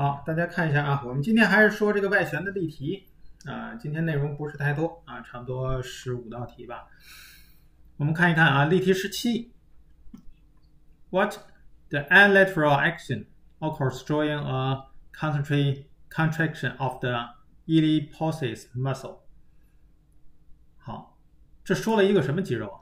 好，大家看一下啊，我们今天还是说这个外旋的例题啊，今天内容不是太多啊，差不多十五道题吧。我们看一看啊，例题十七，What the unilateral action occurs during a concentric contraction of the iliopsoas muscle？好，这说了一个什么肌肉啊？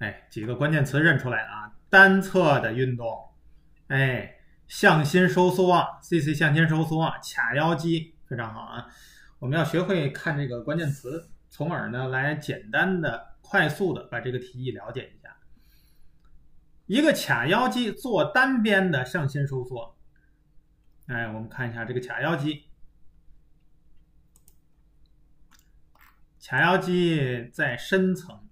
哎，几个关键词认出来了啊，单侧的运动，哎，向心收缩啊，CC 向心收缩啊，髂腰肌非常好啊。我们要学会看这个关键词，从而呢来简单的、快速的把这个题意了解一下。一个髂腰肌做单边的向心收缩，哎，我们看一下这个髂腰肌，髂腰肌在深层。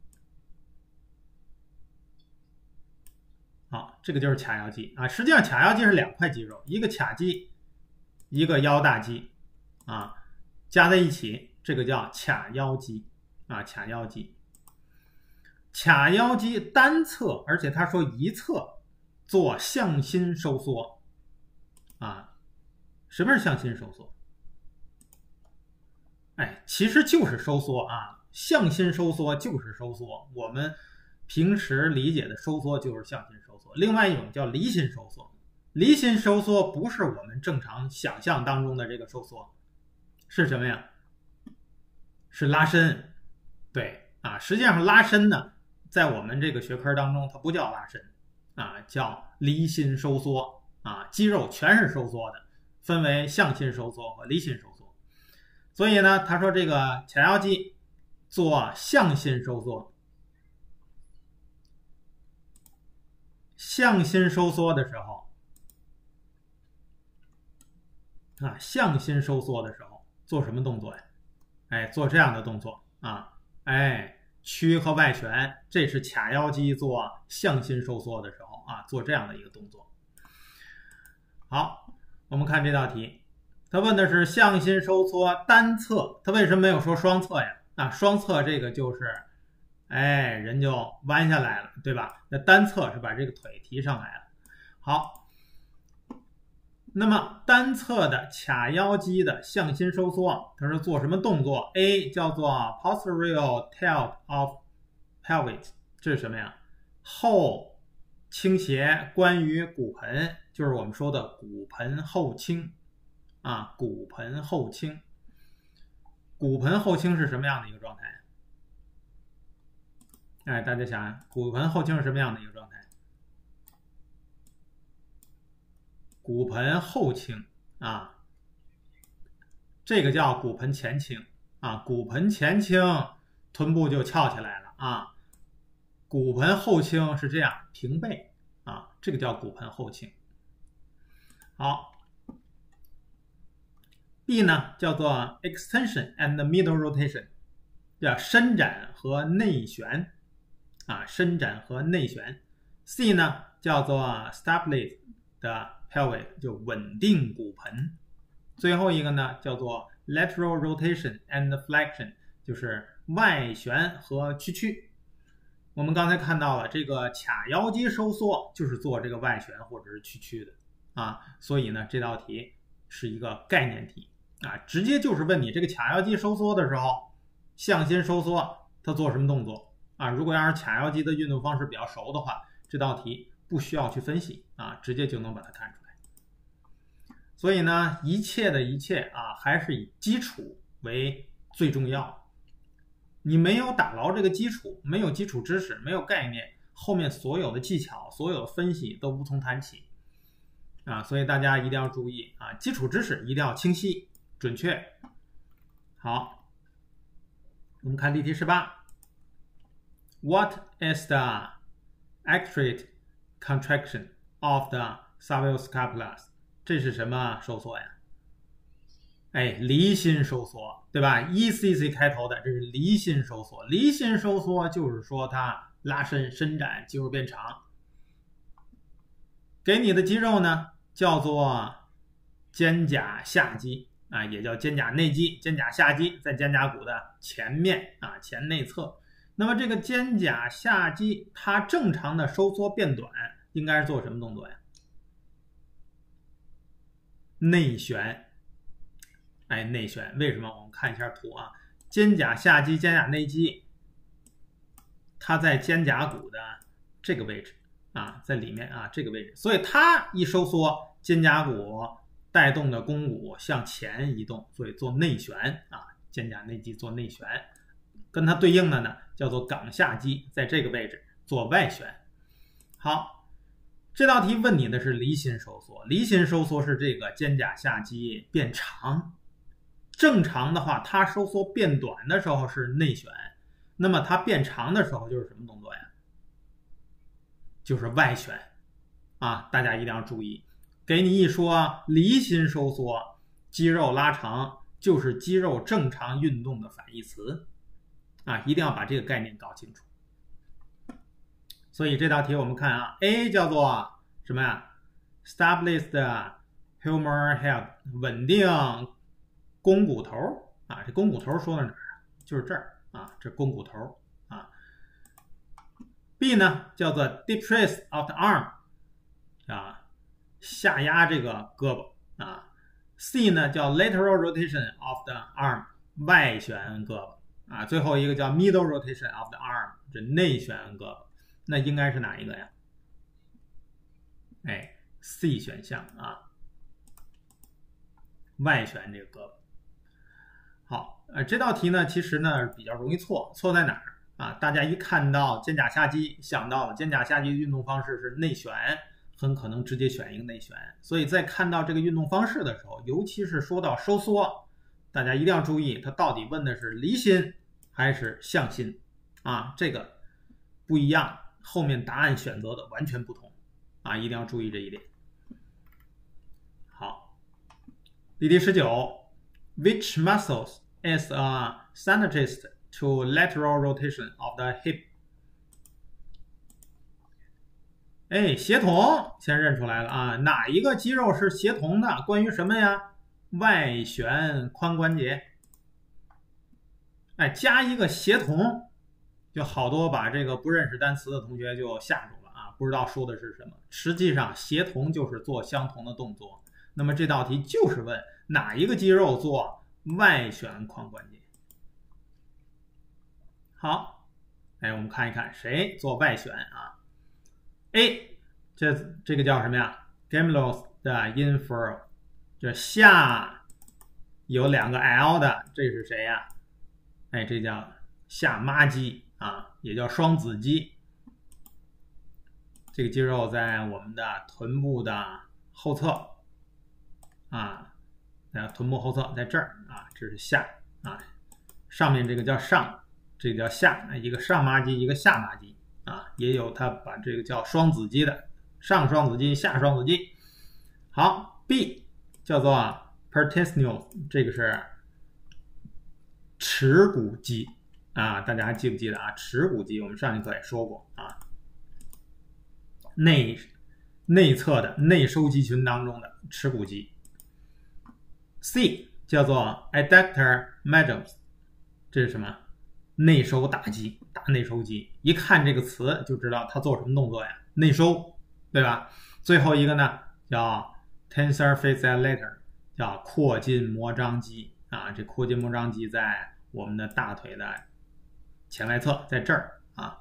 好，这个就是髂腰肌啊。实际上，髂腰肌是两块肌肉，一个髂肌，一个腰大肌，啊，加在一起，这个叫髂腰肌啊。髂腰肌，髂腰肌单侧，而且他说一侧做向心收缩啊。什么是向心收缩？哎，其实就是收缩啊。向心收缩就是收缩，我们平时理解的收缩就是向心收。另外一种叫离心收缩，离心收缩不是我们正常想象当中的这个收缩，是什么呀？是拉伸。对啊，实际上拉伸呢，在我们这个学科当中，它不叫拉伸啊，叫离心收缩啊，肌肉全是收缩的，分为向心收缩和离心收缩。所以呢，他说这个髂腰肌做向心收缩。向心收缩的时候，啊，向心收缩的时候做什么动作呀？哎，做这样的动作啊，哎，屈和外旋，这是髂腰肌做向心收缩的时候啊，做这样的一个动作。好，我们看这道题，他问的是向心收缩单侧，他为什么没有说双侧呀？啊，双侧这个就是。哎，人就弯下来了，对吧？那单侧是把这个腿提上来了。好，那么单侧的髂腰肌的向心收缩，它是做什么动作？A 叫做 posterior tilt of pelvis，这是什么呀？后倾斜关于骨盆，就是我们说的骨盆后倾啊，骨盆后倾。骨盆后倾是什么样的一个状态？哎，大家想，骨盆后倾是什么样的一个状态？骨盆后倾啊，这个叫骨盆前倾啊。骨盆前倾，臀部就翘起来了啊。骨盆后倾是这样，平背啊，这个叫骨盆后倾。好，B 呢叫做 extension and middle rotation，叫伸展和内旋。啊，伸展和内旋。C 呢叫做 stabilize 的 pelvic，就稳定骨盆。最后一个呢叫做 lateral rotation and flexion，就是外旋和屈曲。我们刚才看到了这个髂腰肌收缩就是做这个外旋或者是屈曲的啊，所以呢这道题是一个概念题啊，直接就是问你这个髂腰肌收缩的时候，向心收缩它做什么动作？啊，如果要是髂腰肌的运动方式比较熟的话，这道题不需要去分析啊，直接就能把它看出来。所以呢，一切的一切啊，还是以基础为最重要。你没有打牢这个基础，没有基础知识，没有概念，后面所有的技巧、所有的分析都无从谈起啊。所以大家一定要注意啊，基础知识一定要清晰、准确。好，我们看例题十八。What is the accurate contraction of the cervicales？这是什么收缩呀？哎，离心收缩，对吧？E C C 开头的，这是离心收缩。离心收缩就是说它拉伸、伸展，肌肉变长。给你的肌肉呢，叫做肩胛下肌啊，也叫肩胛内肌、肩胛下肌，在肩胛骨的前面啊，前内侧。那么这个肩胛下肌它正常的收缩变短，应该是做什么动作呀？内旋。哎，内旋，为什么？我们看一下图啊，肩胛下肌、肩胛内肌，它在肩胛骨的这个位置啊，在里面啊这个位置，所以它一收缩，肩胛骨带动的肱骨向前移动，所以做内旋啊，肩胛内肌做内旋。跟它对应的呢，叫做冈下肌，在这个位置做外旋。好，这道题问你的是离心收缩，离心收缩是这个肩胛下肌变长。正常的话，它收缩变短的时候是内旋，那么它变长的时候就是什么动作呀？就是外旋。啊，大家一定要注意，给你一说离心收缩，肌肉拉长，就是肌肉正常运动的反义词。啊，一定要把这个概念搞清楚。所以这道题我们看啊，A 叫做什么呀？Stabilize the humeral head，稳定肱骨头啊。这肱骨头说到哪儿啊？就是这儿啊，这肱骨头啊。B 呢叫做 Depress of the arm，啊，下压这个胳膊啊。C 呢叫 Lateral rotation of the arm，外旋胳膊。啊，最后一个叫 middle rotation of the arm，这内旋胳膊，那应该是哪一个呀？哎，C 选项啊，外旋这个胳膊。好，呃，这道题呢，其实呢比较容易错，错在哪儿啊？大家一看到肩胛下肌，想到了肩胛下肌的运动方式是内旋，很可能直接选一个内旋。所以在看到这个运动方式的时候，尤其是说到收缩。大家一定要注意，它到底问的是离心还是向心啊？这个不一样，后面答案选择的完全不同啊！一定要注意这一点。好，例题十九，Which muscles is a synergist to lateral rotation of the hip？哎，协同先认出来了啊，哪一个肌肉是协同的？关于什么呀？外旋髋关节，哎，加一个协同，就好多把这个不认识单词的同学就吓住了啊，不知道说的是什么。实际上，协同就是做相同的动作。那么这道题就是问哪一个肌肉做外旋髋关节。好，哎，我们看一看谁做外旋啊？A，这这个叫什么呀 g a m e l o s 的 inferior。这下有两个 L 的，这是谁呀？哎，这叫下妈肌啊，也叫双子肌。这个肌肉在我们的臀部的后侧啊，在臀部后侧，在这儿啊，这是下啊。上面这个叫上，这个叫下，一个上妈肌，一个下妈肌啊。也有它把这个叫双子肌的，上双子肌，下双子肌。好，B。叫做 p e r t e s n i l 这个是耻骨肌啊，大家还记不记得啊？耻骨肌我们上一课也说过啊，内内侧的内收肌群当中的耻骨肌。C 叫做 adductor magnus，这是什么？内收大肌，大内收肌。一看这个词就知道它做什么动作呀？内收，对吧？最后一个呢叫。Tensor fasciator 叫阔筋膜张肌啊，这阔筋膜张肌在我们的大腿的前外侧，在这儿啊。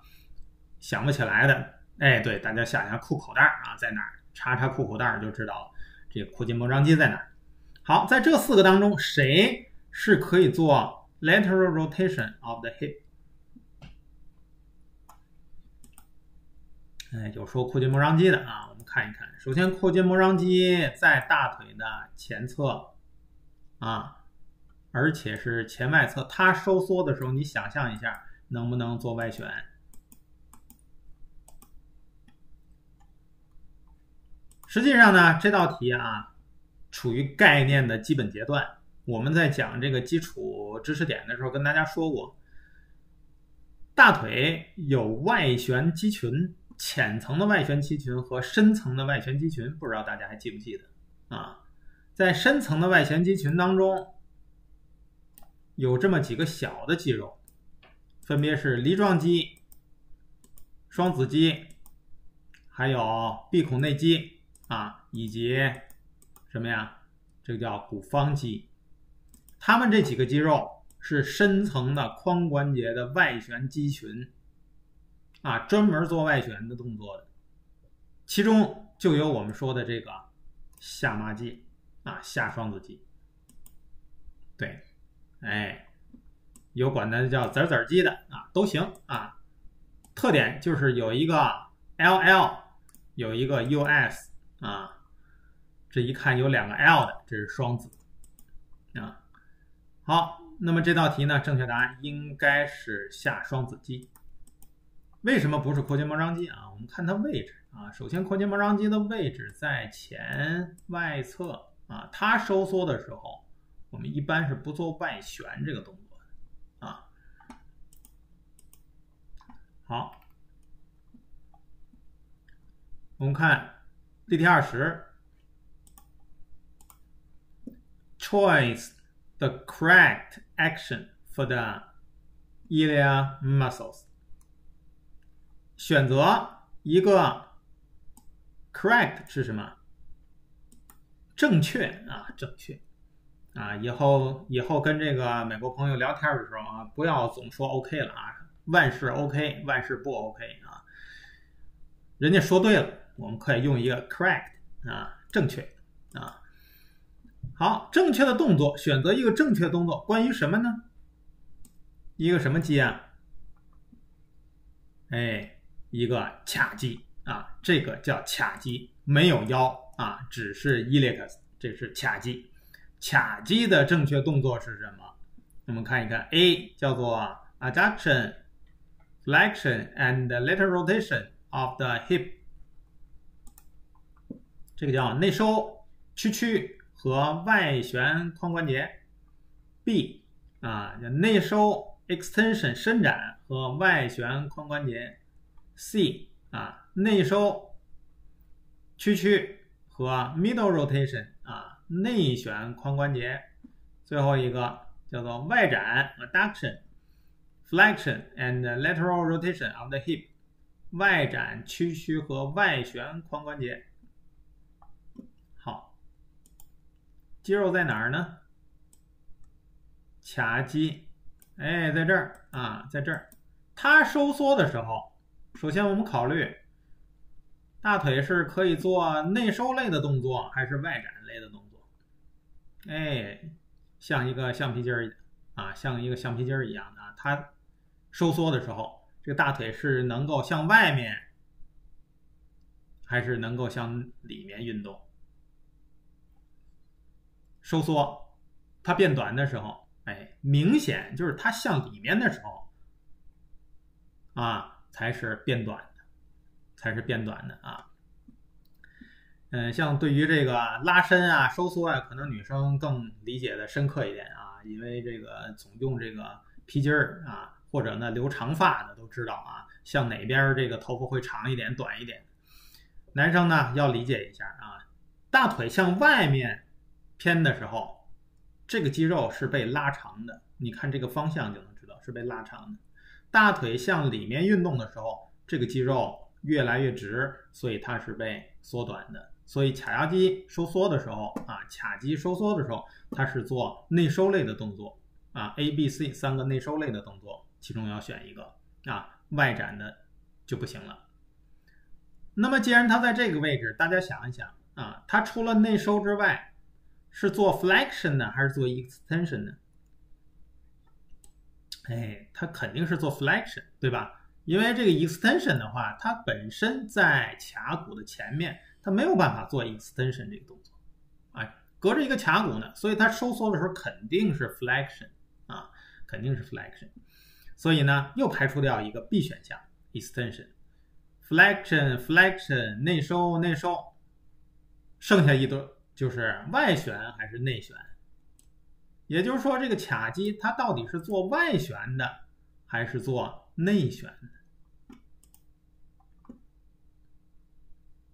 想不起来的，哎，对，大家想一下裤口袋啊，在哪儿？查查裤口袋就知道了。这个阔筋膜张肌在哪儿？好，在这四个当中，谁是可以做 lateral rotation of the hip？哎，有说阔筋膜张肌的啊。我们看一看，首先阔筋膜张肌在大腿的前侧啊，而且是前外侧，它收缩的时候，你想象一下，能不能做外旋？实际上呢，这道题啊，处于概念的基本阶段。我们在讲这个基础知识点的时候，跟大家说过，大腿有外旋肌群。浅层的外旋肌群和深层的外旋肌群，不知道大家还记不记得啊？在深层的外旋肌群当中，有这么几个小的肌肉，分别是梨状肌、双子肌，还有闭孔内肌啊，以及什么呀？这个叫股方肌。它们这几个肌肉是深层的髋关节的外旋肌群啊，专门做外旋的动作的。其中就有我们说的这个下马肌啊，下双子肌。对，哎。有管它叫籽籽肌的啊，都行啊。特点就是有一个 LL，有一个 US 啊。这一看有两个 L 的，这是双子啊。好，那么这道题呢，正确答案应该是下双子肌。为什么不是阔肩膜张肌啊？我们看它位置啊。首先，阔肩膜张肌的位置在前外侧啊，它收缩的时候，我们一般是不做外旋这个动作的啊。好，我们看例题二十，choose the correct action for the iliac muscles，选择一个 correct 是什么？正确啊，正确啊！以后以后跟这个美国朋友聊天的时候啊，不要总说 OK 了啊。万事 OK，万事不 OK 啊！人家说对了，我们可以用一个 correct 啊，正确啊。好，正确的动作，选择一个正确的动作，关于什么呢？一个什么肌啊？哎，一个髂肌啊，这个叫髂肌，没有腰啊，只是 iliac，这是髂肌。髂肌的正确动作是什么？我们看一看，A 叫做 adduction。flexion and lateral rotation of the hip，这个叫内收屈曲和外旋髋关节。B 啊，叫内收 extension 伸展和外旋髋关节。C 啊，内收屈曲和 middle rotation，内旋髋关节。最后一个叫做外展 adduction。Flexion and lateral rotation of the hip，外展屈曲和外旋髋关节。好，肌肉在哪儿呢？髂肌，哎，在这儿啊，在这儿。它收缩的时候，首先我们考虑大腿是可以做内收类的动作，还是外展类的动作？哎，像一个橡皮筋儿啊，像一个橡皮筋儿一样的，它。收缩的时候，这个大腿是能够向外面，还是能够向里面运动？收缩，它变短的时候，哎，明显就是它向里面的时候，啊，才是变短的，才是变短的啊。嗯，像对于这个拉伸啊、收缩啊，可能女生更理解的深刻一点啊，因为这个总用这个皮筋儿啊。或者呢，留长发的都知道啊，向哪边这个头发会长一点、短一点？男生呢要理解一下啊，大腿向外面偏的时候，这个肌肉是被拉长的。你看这个方向就能知道是被拉长的。大腿向里面运动的时候，这个肌肉越来越直，所以它是被缩短的。所以髂压肌收缩的时候啊，髂肌收缩的时候，它是做内收类的动作啊，A、B、C 三个内收类的动作。其中要选一个啊，外展的就不行了。那么既然它在这个位置，大家想一想啊，它除了内收之外，是做 flexion 呢，还是做 extension 呢？哎，它肯定是做 flexion，对吧？因为这个 extension 的话，它本身在髂骨的前面，它没有办法做 extension 这个动作，哎，隔着一个髂骨呢，所以它收缩的时候肯定是 flexion 啊，肯定是 flexion。所以呢，又排除掉一个 B 选项，extension，flexion，flexion，内收，内收，剩下一堆就是外旋还是内旋？也就是说，这个髂肌它到底是做外旋的还是做内旋的？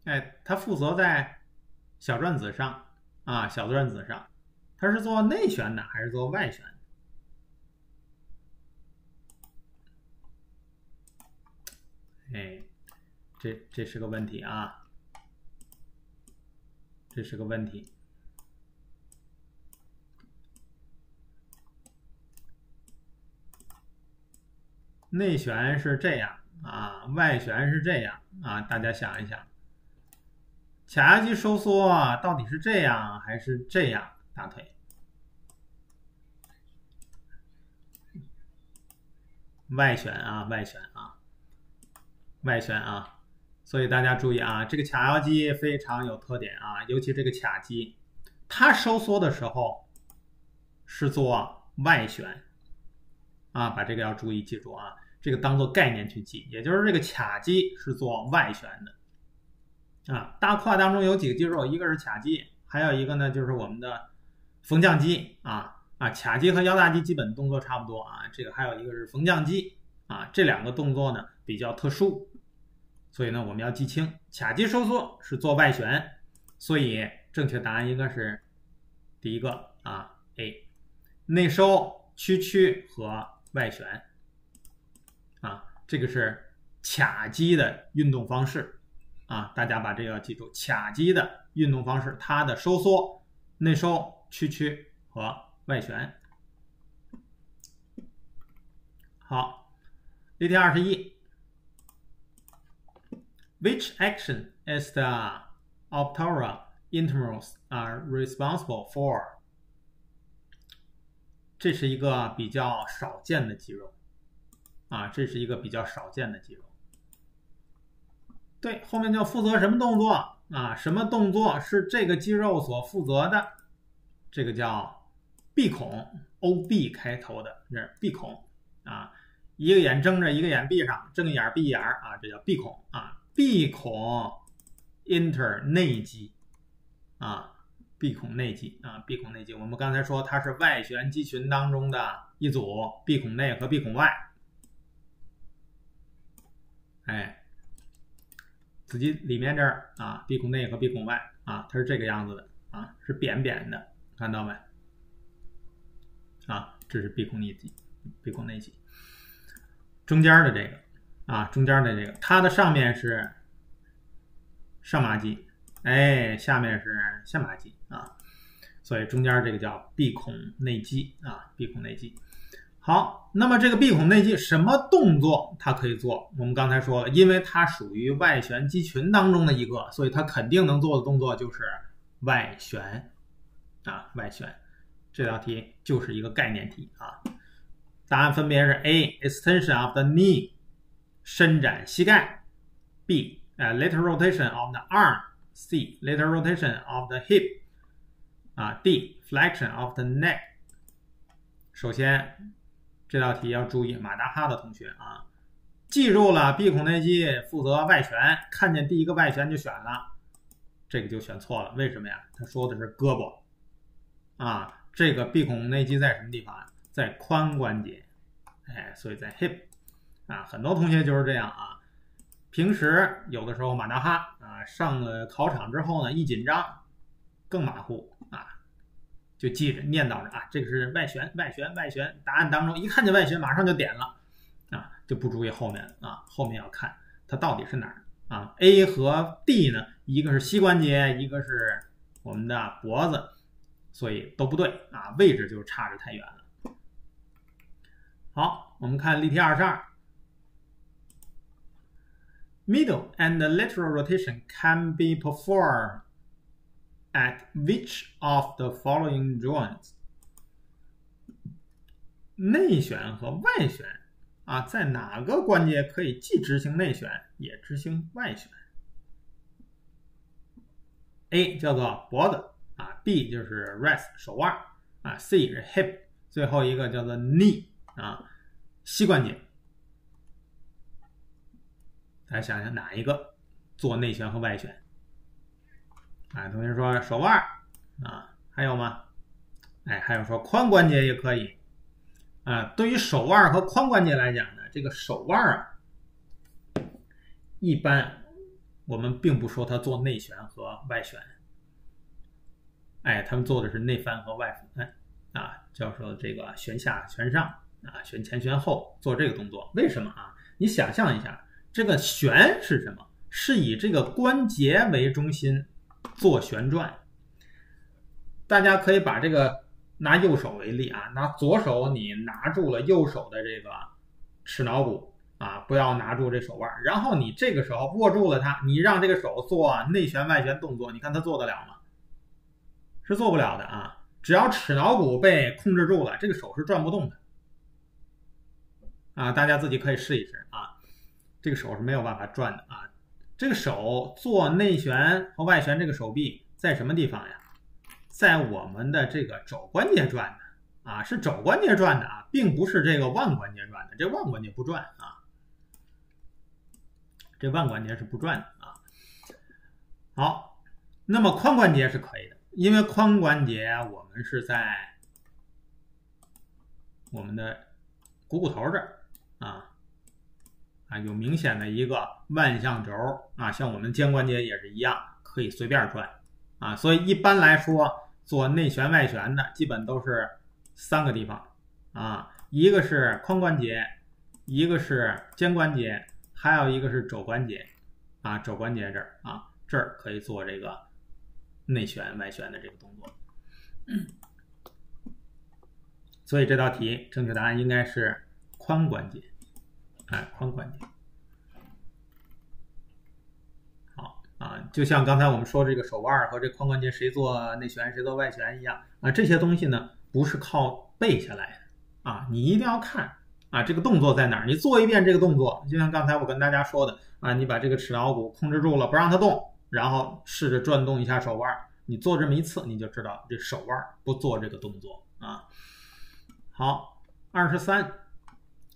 哎，它负责在小转子上啊，小转子上，它是做内旋的还是做外旋？哎，这这是个问题啊，这是个问题。内旋是这样啊，外旋是这样啊，大家想一想，髂腰肌收缩啊到底是这样还是这样？大腿外旋啊，外旋啊，外旋啊，所以大家注意啊，这个髂腰肌非常有特点啊，尤其这个髂肌，它收缩的时候是做外旋啊，把这个要注意记住啊。这个当做概念去记，也就是这个髂肌是做外旋的，啊，大胯当中有几个肌肉，一个是髂肌，还有一个呢就是我们的缝匠肌，啊啊，髂肌和腰大肌基本动作差不多啊，这个还有一个是缝匠肌，啊，这两个动作呢比较特殊，所以呢我们要记清，髂肌收缩是做外旋，所以正确答案应该是第一个啊，A，内收、屈曲和外旋啊。这个是髂肌的运动方式啊，大家把这个要记住。髂肌的运动方式，它的收缩、内收、屈曲和外旋。好，例题二十一，Which action is the obturator intermos are responsible for？这是一个比较少见的肌肉。啊，这是一个比较少见的肌肉。对，后面叫负责什么动作啊？什么动作是这个肌肉所负责的？这个叫闭孔，O B 开头的，这是闭孔啊。一个眼睁着，一个眼闭上，睁眼闭眼啊，这叫闭孔啊。闭孔 inter 内肌啊，闭孔内肌啊，闭孔内肌。我们刚才说它是外旋肌群当中的一组，闭孔内和闭孔外。哎，子集里面这儿啊，鼻孔内和鼻孔外啊，它是这个样子的啊，是扁扁的，看到没？啊，这是鼻孔内肌，鼻孔内肌。中间的这个啊，中间的这个，它的上面是上麻肌，哎，下面是下麻肌啊，所以中间这个叫鼻孔内肌啊，鼻孔内肌。好，那么这个闭孔内肌什么动作它可以做？我们刚才说了，因为它属于外旋肌群当中的一个，所以它肯定能做的动作就是外旋啊，外旋。这道题就是一个概念题啊。答案分别是 A extension of the knee 伸展膝盖，B 啊，later rotation of the arm；C，later rotation of the hip 啊，D flexion of the neck。首先。这道题要注意，马达哈的同学啊，记住了，闭孔内肌负责外旋，看见第一个外旋就选了，这个就选错了。为什么呀？他说的是胳膊啊，这个闭孔内肌在什么地方？在髋关节，哎，所以在 hip 啊，很多同学就是这样啊，平时有的时候马达哈啊，上了考场之后呢，一紧张更马虎。就记着念叨着啊，这个是外旋，外旋，外旋。答案当中一看见外旋，马上就点了啊，就不注意后面啊，后面要看它到底是哪儿啊。A 和 D 呢，一个是膝关节，一个是我们的脖子，所以都不对啊，位置就差着太远了。好，我们看例题二十二，Middle and lateral rotation can be performed. At which of the following joints？内旋和外旋啊，在哪个关节可以既执行内旋也执行外旋？A 叫做脖子啊，B 就是 wrist 手腕啊，C 是 hip，最后一个叫做 knee 啊，膝关节。大家想想哪一个做内旋和外旋？哎，同学说手腕啊，还有吗？哎，还有说髋关节也可以啊。对于手腕和髋关节来讲呢，这个手腕啊，一般我们并不说它做内旋和外旋，哎，他们做的是内翻和外翻啊，叫做这个旋下旋上啊，旋前旋后做这个动作。为什么啊？你想象一下，这个旋是什么？是以这个关节为中心做旋转。大家可以把这个拿右手为例啊，拿左手你拿住了右手的这个尺桡骨啊，不要拿住这手腕。然后你这个时候握住了它，你让这个手做内旋外旋动作，你看它做得了吗？是做不了的啊！只要尺桡骨被控制住了，这个手是转不动的啊！大家自己可以试一试啊，这个手是没有办法转的啊！这个手做内旋和外旋，这个手臂在什么地方呀？在我们的这个肘关节转的啊，是肘关节转的啊，并不是这个腕关节转的，这腕关节不转啊，这腕关节是不转的啊。好，那么髋关节是可以的。因为髋关节我们是在我们的股骨头这儿啊啊，有明显的一个腕向轴啊，像我们肩关节也是一样，可以随便转啊。所以一般来说，做内旋外旋的基本都是三个地方啊，一个是髋关节，一个是肩关节，还有一个是肘关节啊，肘关节这儿啊，这儿可以做这个。内旋外旋的这个动作，嗯所以这道题正确答案应该是髋关节，哎，髋关节。好啊，就像刚才我们说这个手腕和这髋关节谁做内旋谁做外旋一样啊，这些东西呢不是靠背下来的啊，你一定要看啊，这个动作在哪儿？你做一遍这个动作，就像刚才我跟大家说的啊，你把这个尺桡骨控制住了，不让它动。然后试着转动一下手腕，你做这么一次，你就知道这手腕不做这个动作啊。好，二十三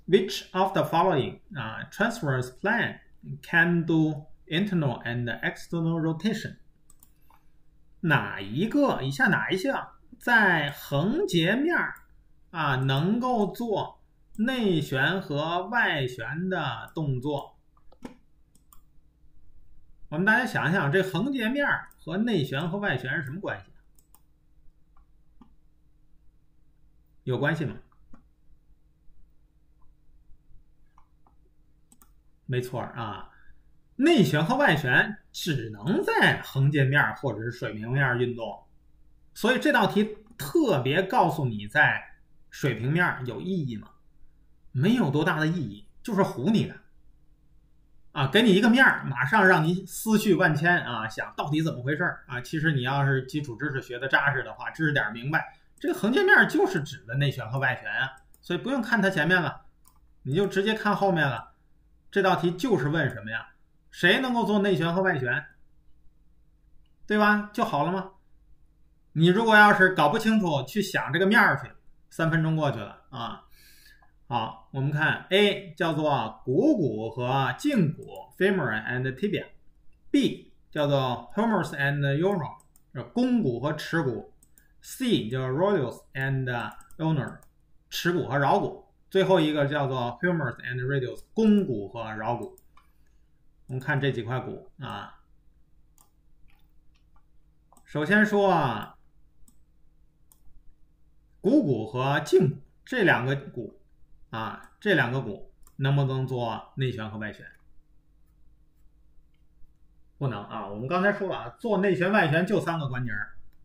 ，Which of the following 啊 transverse plane can do internal and external rotation？哪一个以下哪一项在横截面啊能够做内旋和外旋的动作？我们大家想想，这横截面和内旋和外旋是什么关系？有关系吗？没错啊，内旋和外旋只能在横截面或者是水平面运动，所以这道题特别告诉你，在水平面有意义吗？没有多大的意义，就是唬你的。啊，给你一个面儿，马上让你思绪万千啊，想到底怎么回事啊？其实你要是基础知识学的扎实的话，知识点明白，这个横截面就是指的内旋和外旋啊，所以不用看它前面了，你就直接看后面了。这道题就是问什么呀？谁能够做内旋和外旋，对吧？就好了吗？你如果要是搞不清楚，去想这个面儿去，三分钟过去了啊。好，我们看 A 叫做股骨和胫骨 （femur and tibia），B 叫做 humerus and ulna，是肱骨和尺骨；C 叫 radius and ulnar，尺骨和桡骨；最后一个叫做 humerus and radius，肱骨和桡骨。我们看这几块骨啊，首先说啊，股骨和胫骨这两个骨。啊，这两个骨能不能做内旋和外旋？不能啊！我们刚才说了啊，做内旋外旋就三个关节：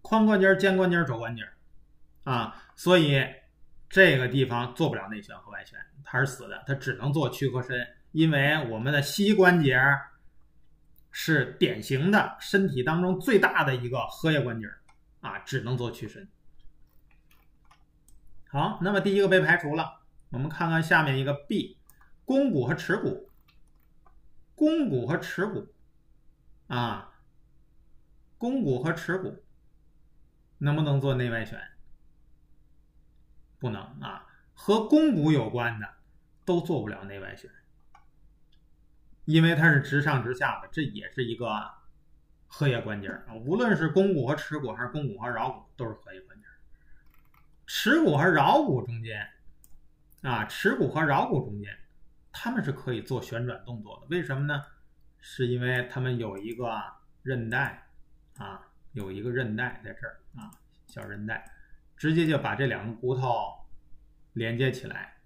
髋关节、肩关节、肘关节。啊，所以这个地方做不了内旋和外旋，它是死的，它只能做屈和伸，因为我们的膝关节是典型的身体当中最大的一个合叶关节，啊，只能做屈伸。好，那么第一个被排除了。我们看看下面一个 B，肱骨和尺骨，肱骨和尺骨，啊，肱骨和尺骨能不能做内外旋？不能啊，和肱骨有关的都做不了内外旋，因为它是直上直下的，这也是一个合叶关节啊。无论是肱骨和尺骨，还是肱骨和桡骨，都是合叶关节。尺骨和桡骨中间。啊，尺骨和桡骨中间，它们是可以做旋转动作的。为什么呢？是因为它们有一个韧带，啊，有一个韧带在这儿啊，小韧带，直接就把这两个骨头连接起来，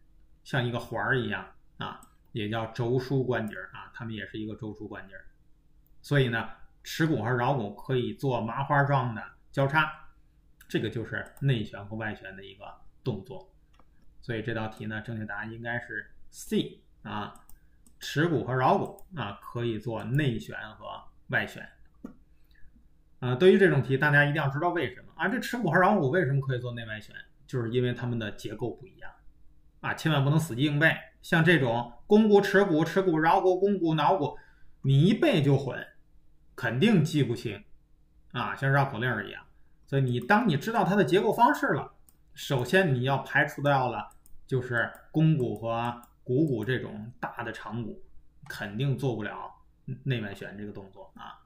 像一个环儿一样啊，也叫轴枢关节啊。它们也是一个轴枢关节。所以呢，耻骨和桡骨可以做麻花状的交叉，这个就是内旋和外旋的一个动作。所以这道题呢，正确答案应该是 C 啊，耻骨和桡骨啊可以做内旋和外旋。啊，对于这种题，大家一定要知道为什么啊？这耻骨和桡骨为什么可以做内外旋？就是因为它们的结构不一样啊，千万不能死记硬背。像这种肱骨、耻骨、耻骨、桡骨、肱骨、桡骨，你一背就混，肯定记不清啊，像绕口令一样。所以你当你知道它的结构方式了，首先你要排除掉了就是肱骨和股骨这种大的长骨，肯定做不了内外旋这个动作啊。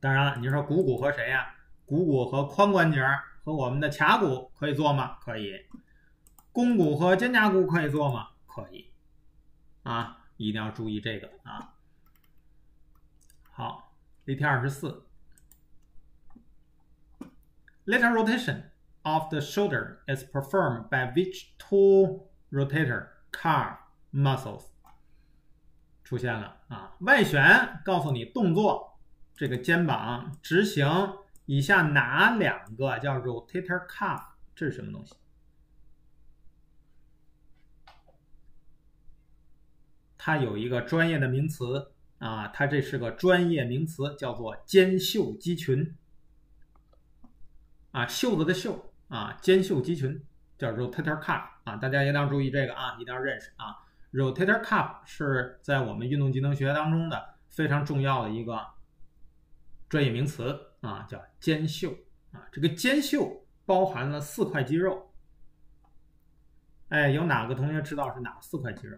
当然了，你说股骨和谁呀？股骨和髋关节和我们的髂骨可以做吗？可以。肱骨和肩胛骨可以做吗？可以。啊，一定要注意这个啊。好，例题二十四。Later rotation of the shoulder is performed by which two rotator car muscles？出现了啊，外旋，告诉你动作。这个肩膀执行以下哪两个叫 rotator cuff？这是什么东西？它有一个专业的名词啊，它这是个专业名词，叫做肩袖肌群啊，袖子的袖啊，肩袖肌群叫 rotator cuff 啊，大家一定要注意这个啊，一定要认识啊，rotator cuff 是在我们运动机能学当中的非常重要的一个。专业名词啊，叫肩袖啊。这个肩袖包含了四块肌肉。哎，有哪个同学知道是哪四块肌肉？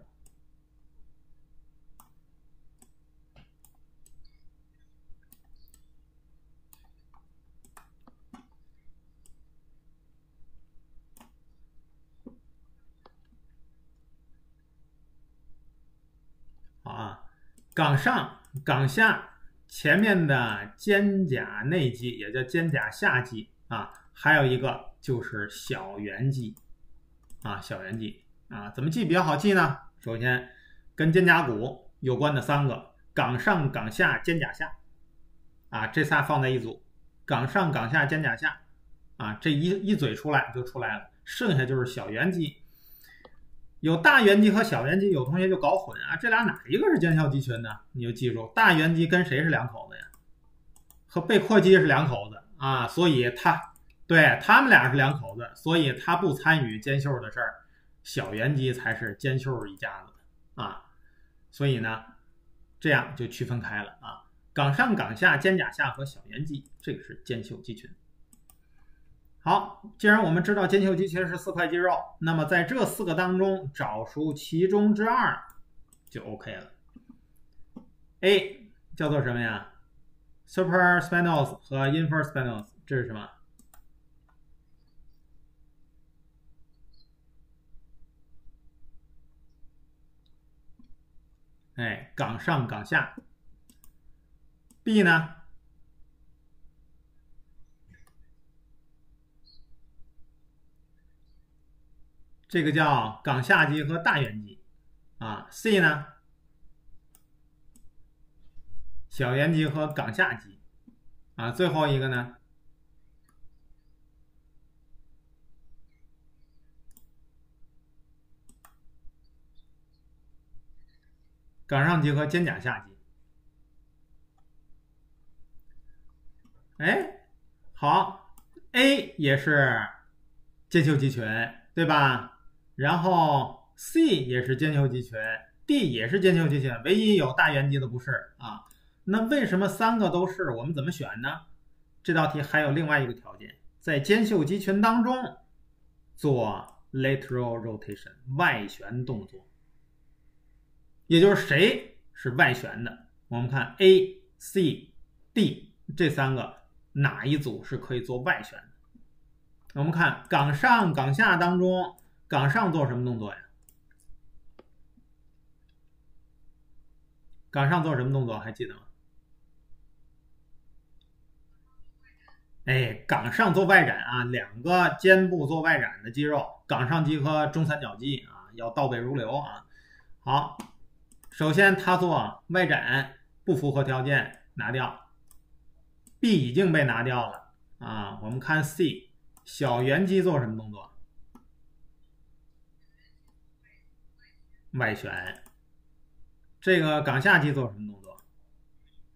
好啊，冈上、冈下。前面的肩胛内肌也叫肩胛下肌啊，还有一个就是小圆肌啊，小圆肌啊，怎么记比较好记呢？首先，跟肩胛骨有关的三个，冈上、冈下、肩胛下啊，这仨放在一组，冈上、冈下、肩胛下啊，这一一嘴出来就出来了，剩下就是小圆肌。有大圆肌和小圆肌，有同学就搞混啊，这俩哪一个是肩袖肌群呢？你就记住，大圆肌跟谁是两口子呀？和背阔肌是两口子啊，所以它对他们俩是两口子，所以它不参与肩袖的事儿。小圆肌才是肩袖一家子啊，所以呢，这样就区分开了啊，冈上、冈下、肩胛下和小圆肌，这个是肩袖肌群。好，既然我们知道肩袖肌群是四块肌肉，那么在这四个当中找出其中之二就 OK 了。A 叫做什么呀？super spinals 和 infer spinals，这是什么？哎，冈上冈下。B 呢？这个叫冈下肌和大圆肌，啊，C 呢，小圆肌和冈下肌，啊，最后一个呢，冈上肌和肩胛下肌。哎，好，A 也是肩袖肌群，对吧？然后 C 也是肩袖肌群，D 也是肩袖肌群，唯一有大圆肌的不是啊。那为什么三个都是？我们怎么选呢？这道题还有另外一个条件，在肩袖肌群当中做 lateral rotation 外旋动作，也就是谁是外旋的？我们看 A、C、D 这三个哪一组是可以做外旋的？我们看冈上、冈下当中。冈上做什么动作呀？冈上做什么动作？还记得吗？哎，冈上做外展啊，两个肩部做外展的肌肉，冈上肌和中三角肌啊，要倒背如流啊。好，首先他做外展不符合条件，拿掉。B 已经被拿掉了啊。我们看 C 小圆肌做什么动作？外旋。这个冈下肌做什么动作？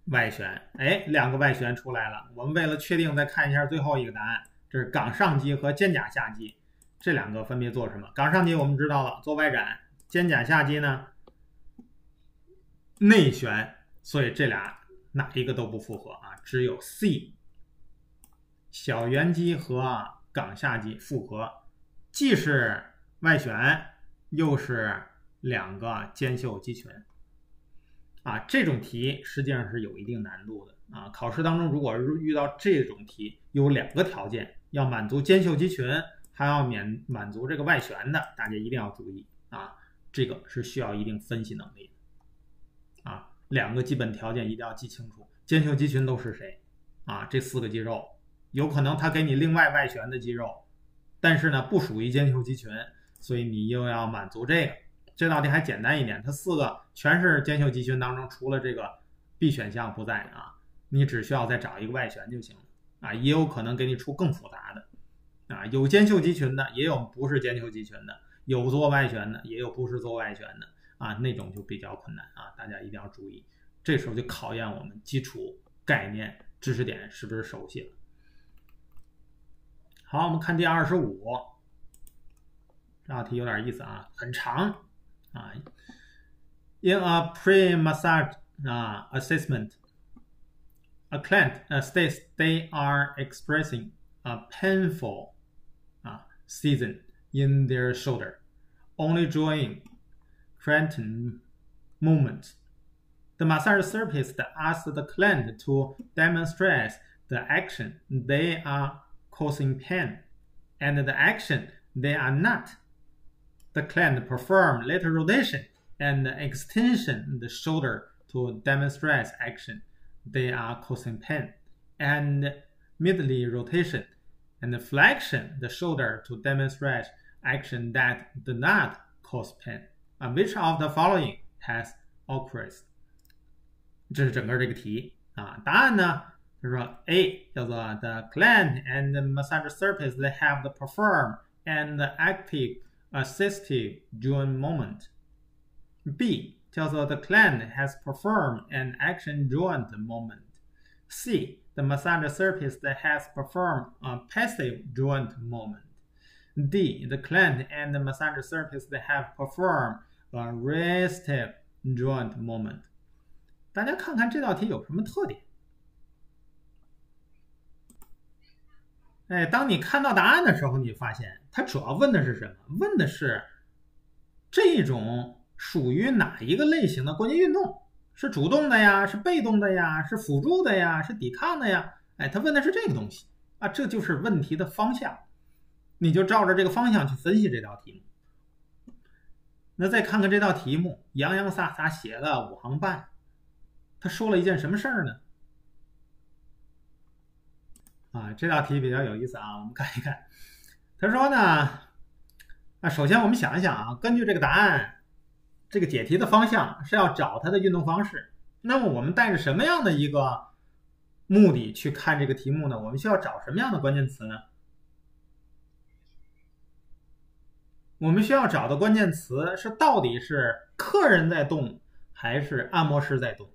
外旋。哎，两个外旋出来了。我们为了确定，再看一下最后一个答案。这是冈上肌和肩胛下肌，这两个分别做什么？冈上肌我们知道了，做外展；肩胛下肌呢，内旋。所以这俩哪一个都不符合啊？只有 C 小圆肌和冈下肌符合，既是外旋，又是两个肩袖肌群。啊，这种题实际上是有一定难度的啊。考试当中如果遇到这种题，有两个条件。要满足肩袖肌群，还要免满足这个外旋的，大家一定要注意啊！这个是需要一定分析能力的啊。两个基本条件一定要记清楚。肩袖肌群都是谁啊？这四个肌肉，有可能他给你另外外旋的肌肉，但是呢不属于肩袖肌群，所以你又要满足这个。这道题还简单一点，它四个全是肩袖肌群当中，除了这个 B 选项不在啊，你只需要再找一个外旋就行了。啊，也有可能给你出更复杂的，啊，有肩袖肌群的，也有不是肩袖肌群的，有做外旋的，也有不是做外旋的，啊，那种就比较困难啊，大家一定要注意，这时候就考验我们基础概念知识点是不是熟悉了。好，我们看第二十五，这道题有点意思啊，很长，In a pre-massage assessment, a client uh, states they are expressing a painful uh, season in their shoulder, only drawing cranton movements. The massage therapist asks the client to demonstrate the action they are causing pain and the action they are not. The client perform lateral rotation and extension the shoulder to demonstrate action they are causing pain, and midly rotation and flexion the shoulder to demonstrate action that do not cause pain. Uh, which of the following has occurred？这是整个这个题啊。答案呢，就是说 A 叫做 the client and the massage therapist they have the perform and the active assistive joint moment. B 叫做 The client has performed an action joint moment. C. The massage therapist has performed a passive joint moment. D. The client and the massage therapist have performed a restive joint moment. 大家看看这道题有什么特点？ 哎，当你看到答案的时候，你发现它主要问的是什么？问的是这种属于哪一个类型的关节运动？是主动的呀，是被动的呀，是辅助的呀，是抵抗的呀？哎，他问的是这个东西啊，这就是问题的方向，你就照着这个方向去分析这道题目。那再看看这道题目，洋洋洒洒写了五行半，他说了一件什么事儿呢？啊，这道题比较有意思啊，我们看一看。他说呢，啊，首先我们想一想啊，根据这个答案。这个解题的方向是要找它的运动方式。那么我们带着什么样的一个目的去看这个题目呢？我们需要找什么样的关键词呢？我们需要找的关键词是到底是客人在动还是按摩师在动？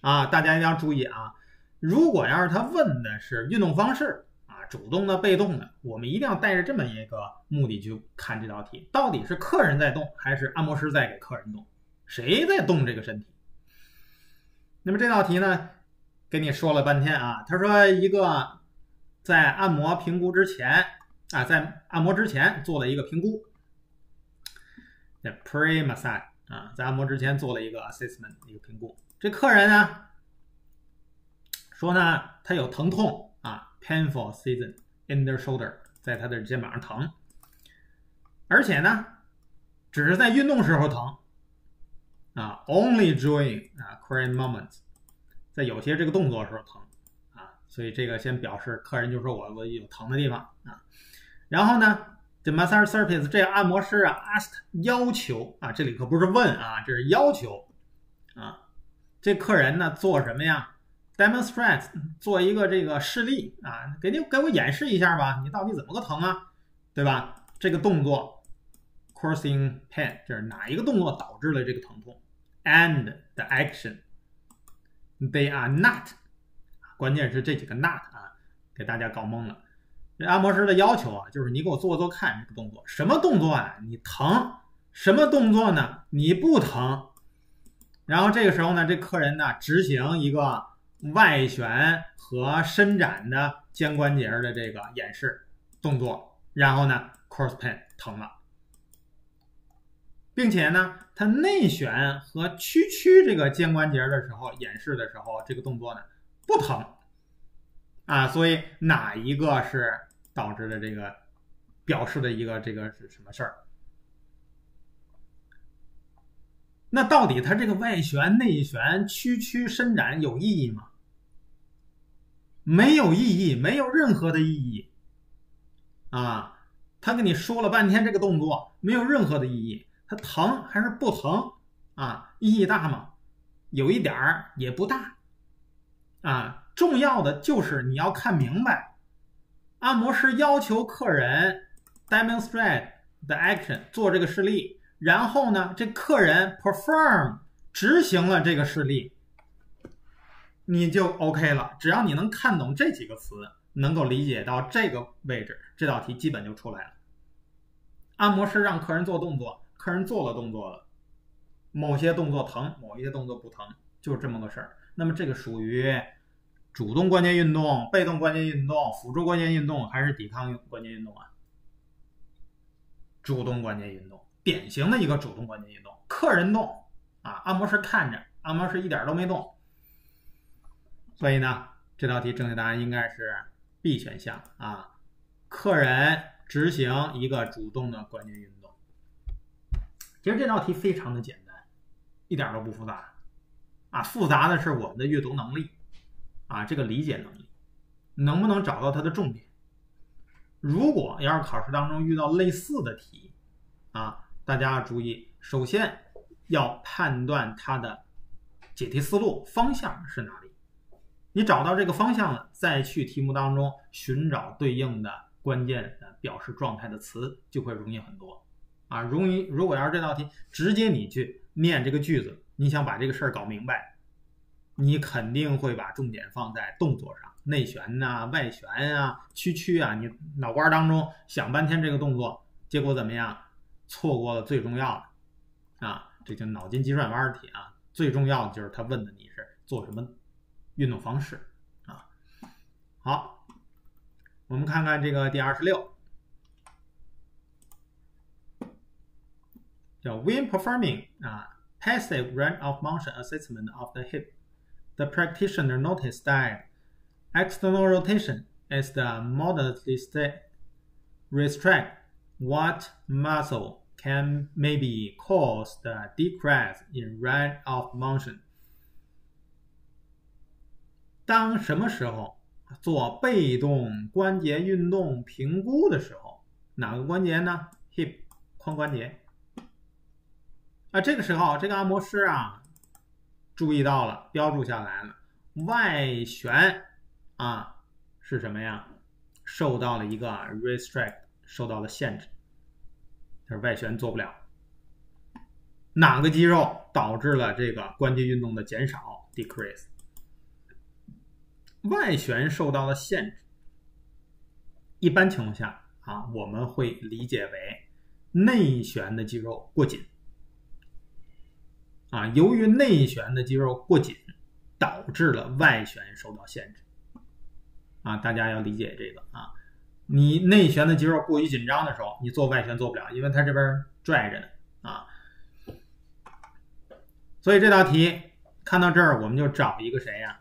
啊，大家一定要注意啊！如果要是他问的是运动方式啊。主动的、被动的，我们一定要带着这么一个目的去看这道题：到底是客人在动，还是按摩师在给客人动？谁在动这个身体？那么这道题呢，给你说了半天啊。他说一个在按摩评估之前啊，在按摩之前做了一个评估，在 pre massage 啊，在按摩之前做了一个 assessment 一个评估。这客人呢说呢，他有疼痛啊。Painful season in the shoulder，在他的肩膀上疼，而且呢，只是在运动时候疼啊。Only during 啊 current moments，在有些这个动作时候疼啊。所以这个先表示客人就说我我有疼的地方啊。然后呢，这 massage therapist 这个按摩师啊，ask 要求啊，这里可不是问啊，这是要求啊。这客人呢做什么呀？demonstrate 做一个这个示例啊，给你给我演示一下吧，你到底怎么个疼啊，对吧？这个动作 causing pain，这是哪一个动作导致了这个疼痛？And the action they are not，关键是这几个 not 啊，给大家搞懵了。这按摩师的要求啊，就是你给我做做看这个动作，什么动作啊？你疼？什么动作呢？你不疼？然后这个时候呢，这客人呢执行一个外旋和伸展的肩关节的这个演示动作，然后呢，cross pain 疼了，并且呢，它内旋和屈曲这个肩关节的时候演示的时候，这个动作呢不疼啊，所以哪一个是？导致的这个表示的一个这个是什么事儿？那到底它这个外旋、内旋、屈曲、伸展有意义吗？没有意义，没有任何的意义啊！他跟你说了半天这个动作没有任何的意义，它疼还是不疼啊？意义大吗？有一点儿也不大啊！重要的就是你要看明白。按摩师要求客人 demonstrate the action 做这个示例，然后呢，这客人 perform 执行了这个示例，你就 OK 了。只要你能看懂这几个词，能够理解到这个位置，这道题基本就出来了。按摩师让客人做动作，客人做了动作了，某些动作疼，某一些动作不疼，就是这么个事儿。那么这个属于。主动关节运动、被动关节运动、辅助关节运动还是抵抗关节运动啊？主动关节运动，典型的一个主动关节运动。客人动啊，按摩师看着，按摩师一点都没动。所以呢，这道题正确答案应该是 B 选项啊。客人执行一个主动的关节运动。其实这道题非常的简单，一点都不复杂啊。复杂的是我们的阅读能力。啊，这个理解能力能不能找到它的重点？如果要是考试当中遇到类似的题，啊，大家要注意，首先要判断它的解题思路方向是哪。你找到这个方向了，再去题目当中寻找对应的关键的表示状态的词，就会容易很多。啊，容易。如果要是这道题直接你去念这个句子，你想把这个事儿搞明白。你肯定会把重点放在动作上，内旋呐、外旋啊、屈曲啊，你脑瓜当中想半天这个动作，结果怎么样？错过了最重要的啊！这就脑筋急转弯题啊！最重要的就是他问的你是做什么运动方式啊？好，我们看看这个第二十六，叫 when performing 啊 passive range of motion assessment of the hip。the practitioner noticed that external rotation is the moderately restrict what muscle can maybe cause the decrease in range of motion。 当什么时候做被动关节运动评估的时候，哪个关节呢？hip 髋关节。啊，这个时候这个按摩师啊，注意到了，标注下来了。外旋啊是什么呀？受到了一个 restrict，受到了限制，就是外旋做不了。哪个肌肉导致了这个关节运动的减少 decrease？外旋受到了限制。一般情况下啊，我们会理解为内旋的肌肉过紧。啊，由于内旋的肌肉过紧，导致了外旋受到限制。啊，大家要理解这个啊。你内旋的肌肉过于紧张的时候，你做外旋做不了，因为它这边拽着呢。啊，所以这道题看到这儿，我们就找一个谁呀？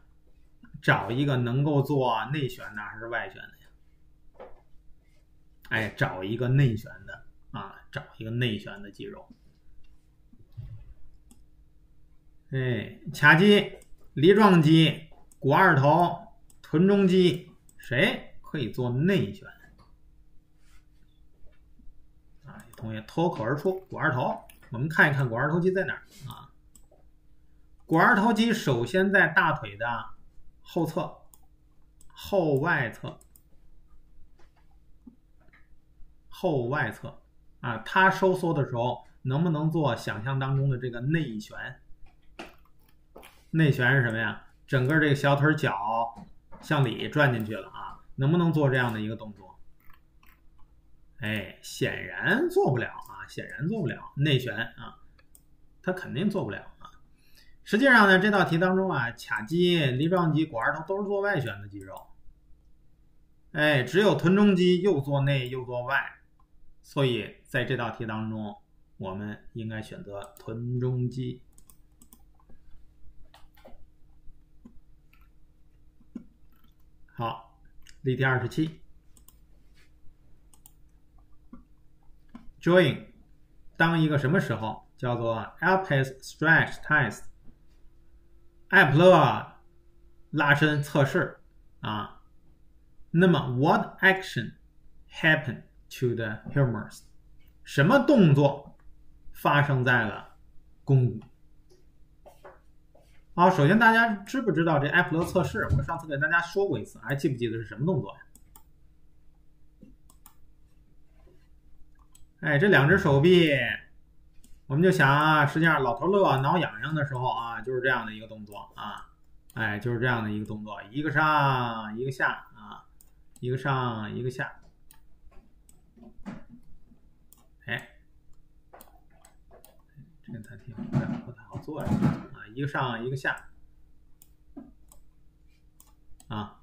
找一个能够做内旋的还是外旋的呀？哎，找一个内旋的啊，找一个内旋的肌肉。哎，髂肌、梨状肌、股二头、臀中肌，谁可以做内旋？啊同学脱口而出股二头。我们看一看股二头肌在哪儿啊？股二头肌首先在大腿的后侧、后外侧、后外侧啊。它收缩的时候能不能做想象当中的这个内旋？内旋是什么呀？整个这个小腿脚向里转进去了啊，能不能做这样的一个动作？哎，显然做不了啊，显然做不了内旋啊，它肯定做不了。实际上呢，这道题当中啊，髂肌、梨状肌、股二头都是做外旋的肌肉，哎，只有臀中肌又做内又做外，所以在这道题当中，我们应该选择臀中肌。好，例题二十七，join，当一个什么时候？叫做 Alpes stretch test，艾普勒拉伸测试啊？那么 what action happened to the humerus？什么动作发生在了肱骨？好，首先大家知不知道这埃普勒测试？我上次给大家说过一次，还记不记得是什么动作呀？哎，这两只手臂，我们就想啊，实际上老头乐挠痒痒的时候啊，就是这样的一个动作啊，哎，就是这样的一个动作，一个上一个下啊，一个上一个下，哎，这个题不太不太好做呀啊。一个上一个下，啊，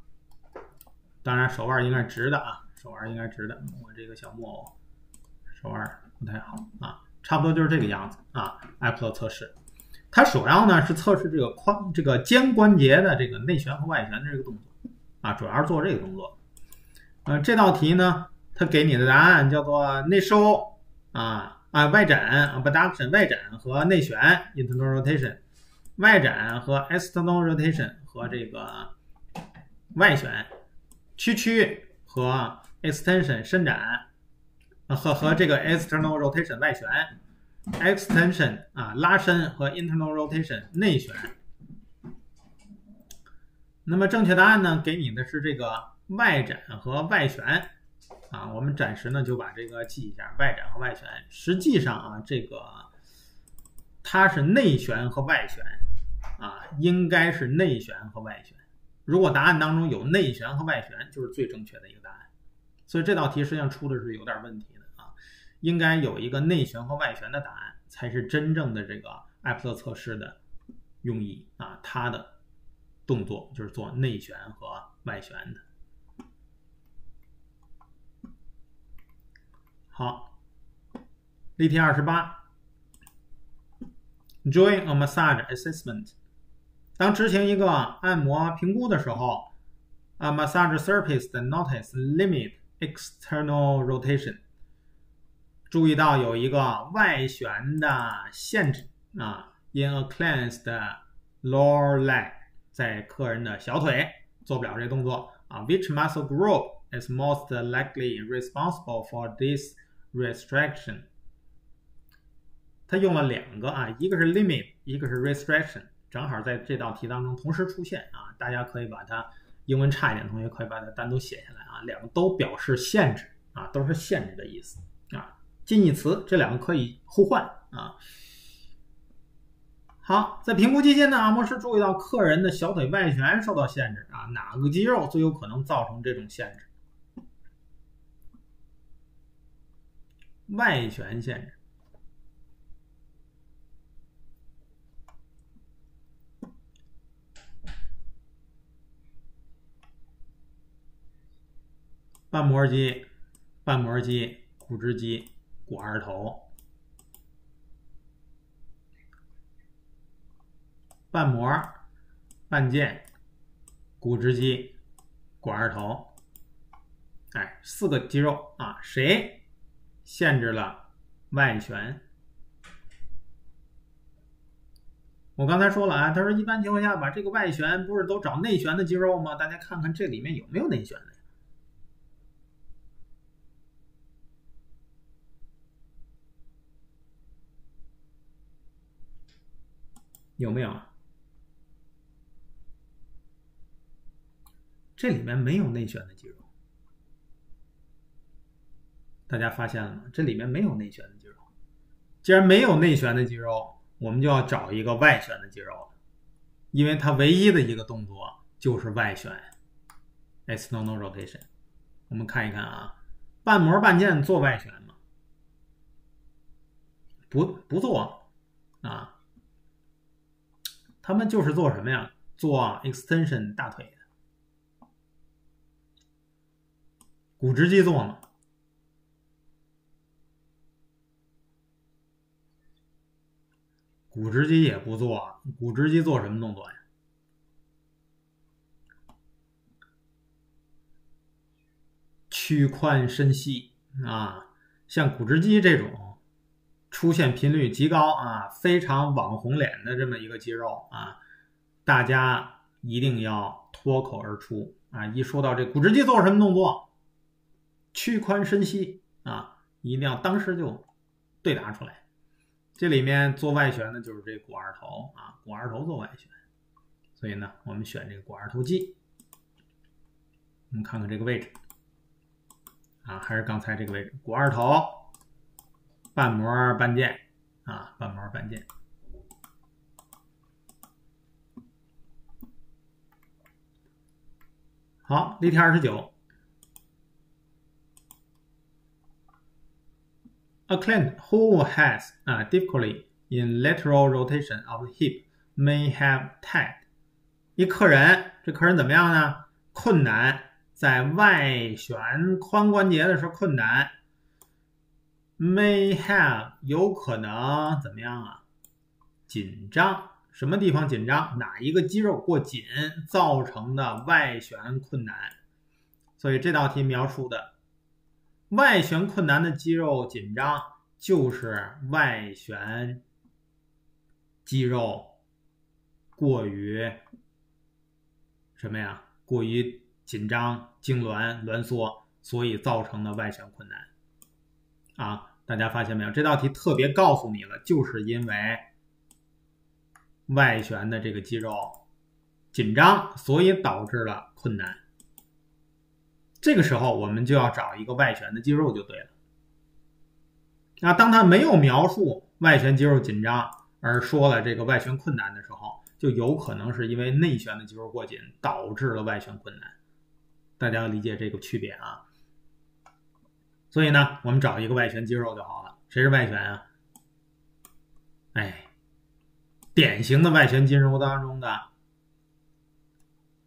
当然手腕应该直的啊，手腕应该直的。我这个小木偶手腕不太好啊，差不多就是这个样子啊。艾普勒测试，它主要呢是测试这个髋这个肩关节的这个内旋和外旋的这个动作啊，主要是做这个动作。呃，这道题呢，它给你的答案叫做内收啊啊外展 abduction 外展和内旋 internal rotation。外展和 external rotation 和这个外旋，屈曲和 extension 伸展，和和这个 external rotation 外旋，extension 啊拉伸和 internal rotation 内旋。那么正确答案呢，给你的是这个外展和外旋啊。我们暂时呢就把这个记一下，外展和外旋。实际上啊，这个它是内旋和外旋。啊，应该是内旋和外旋。如果答案当中有内旋和外旋，就是最正确的一个答案。所以这道题实际上出的是有点问题的啊，应该有一个内旋和外旋的答案，才是真正的这个艾普勒测试的用意啊。它的动作就是做内旋和外旋的。好，例题二十八，Join a massage assessment。当执行一个按摩评估的时候，啊，massage therapist notice limit external rotation，注意到有一个外旋的限制啊，in a client's lower leg，在客人的小腿做不了这动作啊，which muscle group is most likely responsible for this restriction？他用了两个啊，一个是 limit，一个是 restriction。正好在这道题当中同时出现啊，大家可以把它 英文差一点同学可以把它单独写下来啊，两个都表示限制啊，都是限制的意思啊，近义词这两个可以互换啊。好，在评估期间呢，按摩师注意到客人的小腿外旋受到限制啊，哪个肌肉最有可能造成这种限制？外旋限制。瓣膜肌、瓣膜肌、股直肌、股二头、瓣膜、瓣腱、股直肌、股二头，哎，四个肌肉啊，谁限制了外旋？我刚才说了啊，他说一般情况下，把这个外旋不是都找内旋的肌肉吗？大家看看这里面有没有内旋的？有没有？这里面没有内旋的肌肉，大家发现了吗？这里面没有内旋的肌肉。既然没有内旋的肌肉，我们就要找一个外旋的肌肉了，因为它唯一的一个动作就是外旋，external rotation。我们看一看啊，半膜半腱做外旋吗？不，不做啊。他们就是做什么呀？做 extension 大腿。股直肌做吗？股直肌也不做，股直肌做什么动作呀？屈髋伸膝啊，像股直肌这种出现频率极高啊，非常网红脸的这么一个肌肉啊，大家一定要脱口而出啊！一说到这股直肌做什么动作？屈髋伸膝啊，一定要当时就对答出来。这里面做外旋的就是这股二头啊，股二头做外旋，所以呢，我们选这个股二头肌。我们看看这个位置啊，还是刚才这个位置，股二头，瓣膜瓣腱啊，瓣膜瓣腱。好，例题二十九。A client who has uh, difficulty in lateral rotation of the hip may have tight。一客人，这客人怎么样呢？困难在外旋髋关节的时候困难。May have 有可能怎么样啊？紧张，什么地方紧张？哪一个肌肉过紧造成的外旋困难？所以这道题描述的。外旋困难的肌肉紧张，就是外旋肌肉过于什么呀？过于紧张、痉挛、挛缩，所以造成的外旋困难。啊，大家发现没有？这道题特别告诉你了，就是因为外旋的这个肌肉紧张，所以导致了困难。这个时候，我们就要找一个外旋的肌肉就对了。那当他没有描述外旋肌肉紧张，而说了这个外旋困难的时候，就有可能是因为内旋的肌肉过紧导致了外旋困难。大家要理解这个区别啊。所以呢，我们找一个外旋肌肉就好了。谁是外旋啊？哎，典型的外旋肌肉当中的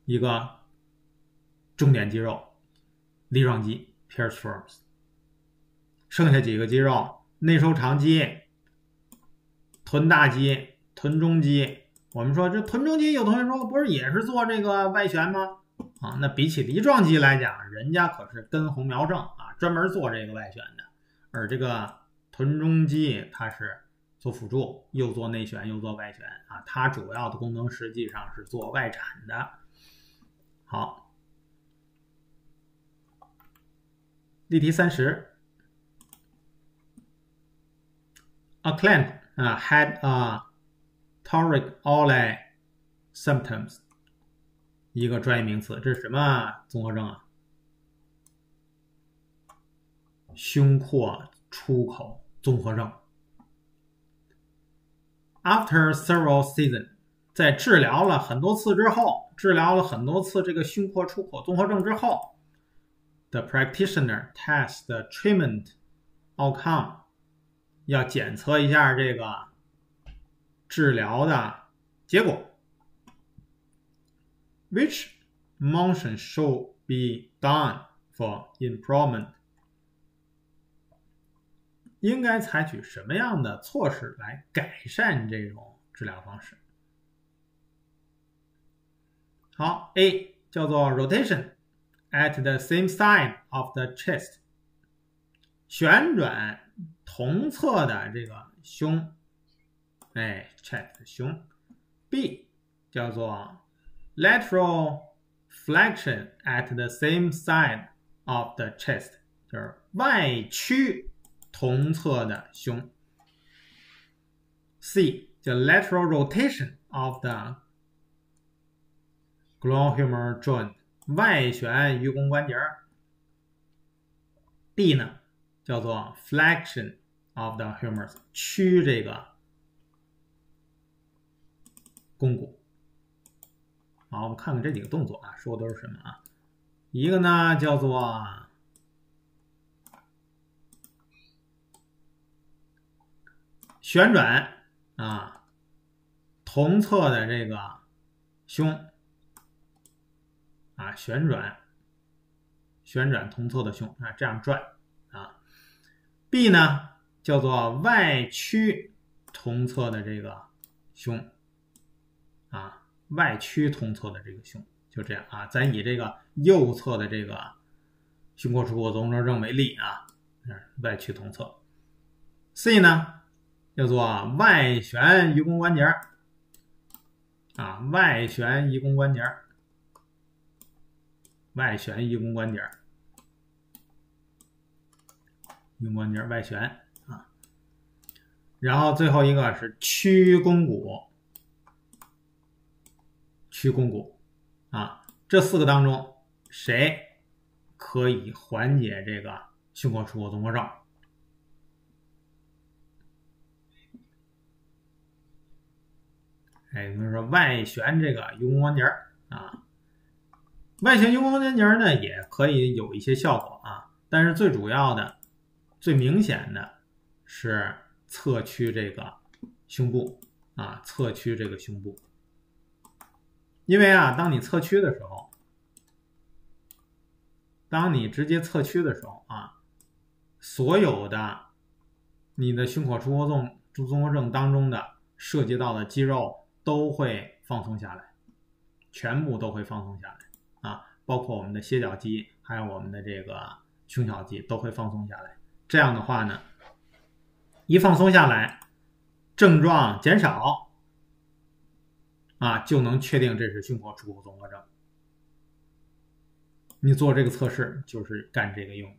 一个重点肌肉。梨状肌 （piriforms） 剩下几个肌肉：内收长肌、臀大肌、臀中肌。我们说这臀中肌，有同学说不是也是做这个外旋吗？啊，那比起梨状肌来讲，人家可是根红苗正，专门做这个外旋的。而这个臀中肌，它是做辅助，又做内旋又做外旋啊。它主要的功能实际上是做外展的。好。例题三十，A client 啊 had a toric ole symptoms，一个专业名词，这是什么综合症啊？胸廓出口综合症。After several season，在治疗了很多次之后，治疗了很多次这个胸廓出口综合症之后。The practitioner test the treatment outcome，要检测一下这个治疗的结果。Which motion should be done for improvement？应该采取什么样的措施来改善这种治疗方式？好，A 叫做 rotation。At the same side of the chest，旋转同侧的这个胸，哎，chest 胸。B 叫做 lateral flexion at the same side of the chest，就是外屈同侧的胸。C 叫 lateral rotation of the glenohumer joint，外旋盂肱关节。D 呢，叫做 flexion of the humerus，屈这个肱骨。好，我们看看这几个动作啊，说的都是什么啊？一个呢叫做旋转啊，同侧的这个胸啊，旋转，旋转同侧的胸啊，这样转啊。B 呢叫做外屈同侧的这个胸啊。外屈同侧的这个胸，就这样啊。咱以这个右侧的这个胸廓出口综合症为例啊，外屈同侧。C 呢，叫做外旋盂肱关节啊，外旋盂肱关节外旋盂肱关节盂肱关节外旋啊。然后最后一个是屈肱骨。屈肱骨，啊，这四个当中，谁可以缓解这个胸廓出口综合症？哎，比如说外旋这个盂肱关节啊，外旋盂肱关节呢也可以有一些效果啊，但是最主要的、最明显的是侧屈这个胸部啊，侧屈这个胸部。因为啊，当你侧屈的时候，当你直接侧屈的时候啊，所有的你的胸廓出口综综合症当中的涉及到的肌肉都会放松下来，全部都会放松下来啊，包括我们的歇脚肌，还有我们的这个胸小肌都会放松下来。这样的话呢，一放松下来，症状减少。啊，就能确定这是胸廓出口综合征。你做这个测试就是干这个用的。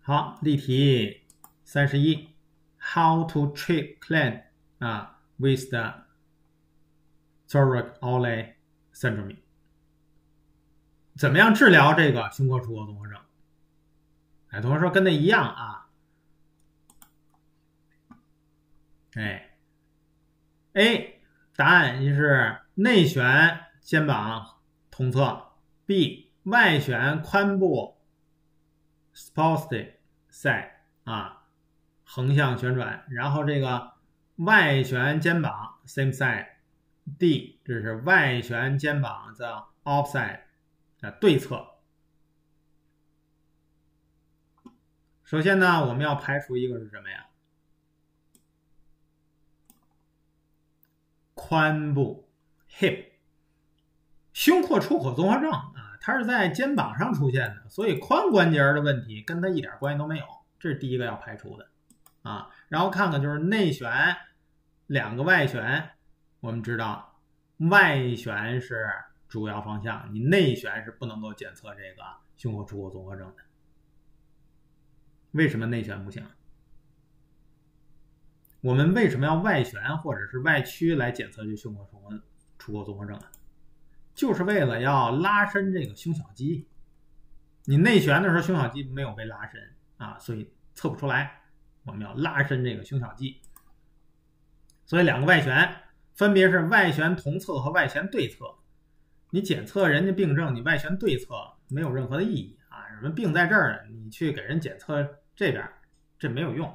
好，例题三十一，How to treat clan 啊，with the thoracic o l e syndrome？怎么样治疗这个胸廓出口综合征？哎，同学说跟那一样啊，哎。A 答案是内旋肩膀同侧，B 外旋髋部 supported side 啊，横向旋转，然后这个外旋肩膀 same side，D 这是外旋肩膀的 opposite 啊对侧。首先呢，我们要排除一个是什么呀？髋部 hip 胸廓出口综合症啊，它是在肩膀上出现的，所以髋关节的问题跟它一点关系都没有，这是第一个要排除的啊。然后看看就是内旋两个外旋，我们知道外旋是主要方向，你内旋是不能够检测这个胸廓出口综合症的。为什么内旋不行？我们为什么要外旋或者是外屈来检测这胸廓出口出口综合症啊？就是为了要拉伸这个胸小肌。你内旋的时候胸小肌没有被拉伸啊，所以测不出来。我们要拉伸这个胸小肌。所以两个外旋分别是外旋同侧和外旋对侧。你检测人家病症，你外旋对侧没有任何的意义啊。什么病在这儿呢？你去给人检测这边，这没有用。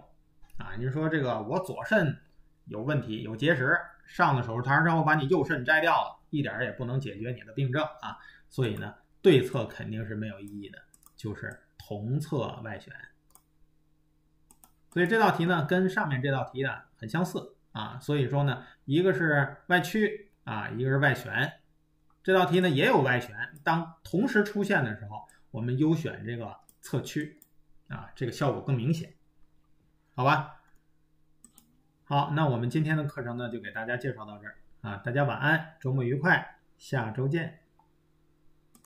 啊，你说这个我左肾有问题，有结石，上了手术台之后把你右肾摘掉了，一点也不能解决你的病症啊。所以呢，对侧肯定是没有意义的，就是同侧外旋。所以这道题呢，跟上面这道题呢很相似啊。所以说呢，一个是外驱啊，一个是外旋。这道题呢也有外旋，当同时出现的时候，我们优选这个侧屈啊，这个效果更明显。好吧，好，那我们今天的课程呢，就给大家介绍到这儿啊，大家晚安，周末愉快，下周见。